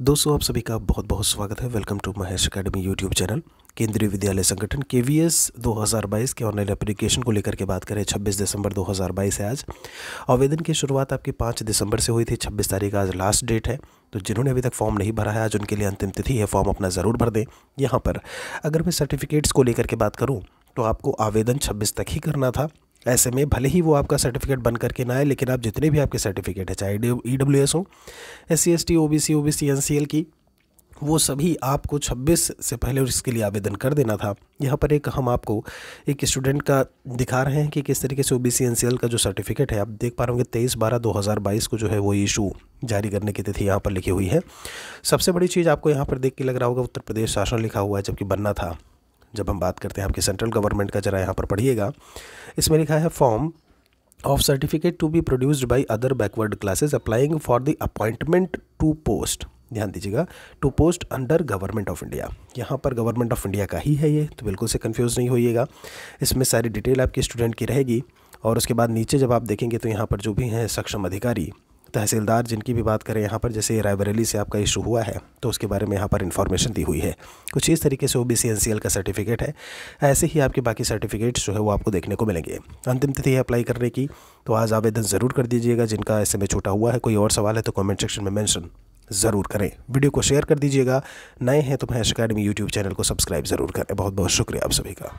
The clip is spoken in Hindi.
दोस्तों, आप सभी का बहुत बहुत स्वागत है। Welcome to Mahesh academy YouTube channel Kendriya Vidyalaya Sangathan के वी एस दो हज़ार बाईस के ऑनलाइन एप्लीकेशन को लेकर के बात करें। 26 दिसंबर 2022 है आज। आवेदन की शुरुआत आपकी 5 दिसंबर से हुई थी। 26 तारीख आज लास्ट डेट है। तो जिन्होंने अभी तक फॉर्म नहीं भरा है, आज उनके लिए अंतिम तिथि है। फॉर्म अपना ज़रूर भर दें यहाँ पर। अगर मैं सर्टिफिकेट्स को लेकर के बात करूँ तो आपको आवेदन छब्बीस तक ही करना था। ऐसे में भले ही वो आपका सर्टिफिकेट बन करके ना आए, लेकिन आप जितने भी आपके सर्टिफिकेट है, चाहे ई डब्ल्यू एस हो S C S T O B C O B C N C L की, वो सभी आपको 26 से पहले इसके लिए आवेदन कर देना था। यहाँ पर एक हम आपको एक स्टूडेंट का दिखा रहे हैं कि किस तरीके से ओ बी सी का जो सर्टिफिकेट है, आप देख पा रहे होंगे तेईस बारह दो हज़ार बाईस को जो है वो इशू जारी करने की तिथि यहाँ पर लिखी हुई है। सबसे बड़ी चीज़ आपको यहाँ पर देख के लग रहा होगा, उत्तर प्रदेश शासन लिखा हुआ है, जबकि बनना था। जब हम बात करते हैं आपके सेंट्रल गवर्नमेंट का, जरा यहाँ पर पढ़िएगा। इसमें लिखा है form of certificate to be produced by other backward classes applying for the appointment to post ध्यान दीजिएगा to post under government of India यहाँ पर गवर्नमेंट ऑफ़ इंडिया का ही है ये तो बिल्कुल से कंफ्यूज नहीं होइएगा। इसमें सारी डिटेल आपकी स्टूडेंट की रहेगी, और उसके बाद नीचे जब आप देखेंगे तो यहाँ पर जो भी हैं, सक्षम अधिकारी तहसीलदार जिनकी भी बात करें यहाँ पर, जैसे रायबरेली से आपका इशू हुआ है तो उसके बारे में यहाँ पर इन्फॉर्मेशन दी हुई है। कुछ इस तरीके से ओ बी का सर्टिफिकेट है। ऐसे ही आपके बाकी सर्टिफिकेट्स जो है वो आपको देखने को मिलेंगे। अंतिम तिथि है अप्लाई करने की तो आज आवेदन ज़रूर कर दीजिएगा। जिनका ऐसे में छोटा हुआ है, कोई और सवाल है तो कॉमेंट सेक्शन में मैंशन ज़रूर करें। वीडियो को शेयर कर दीजिएगा। नए हैं तो महेश अकेडमी यूट्यूब चैनल को सब्सक्राइब ज़रूर करें। बहुत बहुत शुक्रिया आप सभी का।